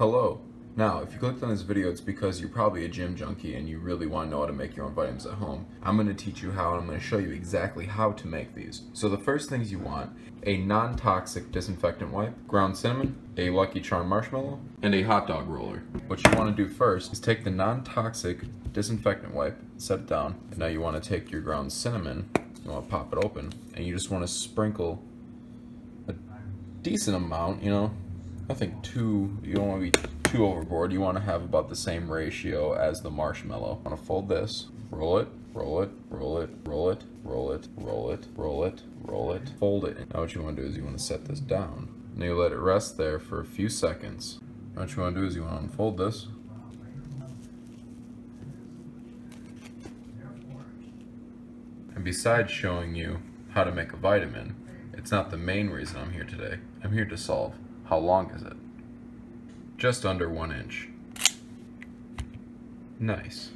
Hello. Now, if you clicked on this video, it's because you're probably a gym junkie and you really want to know how to make your own vitamins at home. I'm going to teach you how and I'm going to show you exactly how to make these. So the first things you want, a non-toxic disinfectant wipe, ground cinnamon, a Lucky Charm marshmallow, and a hot dog roller. What you want to do first is take the non-toxic disinfectant wipe, set it down, and now you want to take your ground cinnamon, you want to pop it open, and you just want to sprinkle a decent amount, you know, nothing too, you don't want to be too overboard. You want to have about the same ratio as the marshmallow. i Want to fold this, roll it, roll it, roll it, roll it, roll it, roll it, roll it, roll it, fold it. Now what you want to do is you want to set this down. Now you let it rest there for a few seconds. Now what you want to do is you want to unfold this. And besides showing you how to make a vitamin, it's not the main reason I'm here today. I'm here to solve how long is it? Just under one inch. Nice.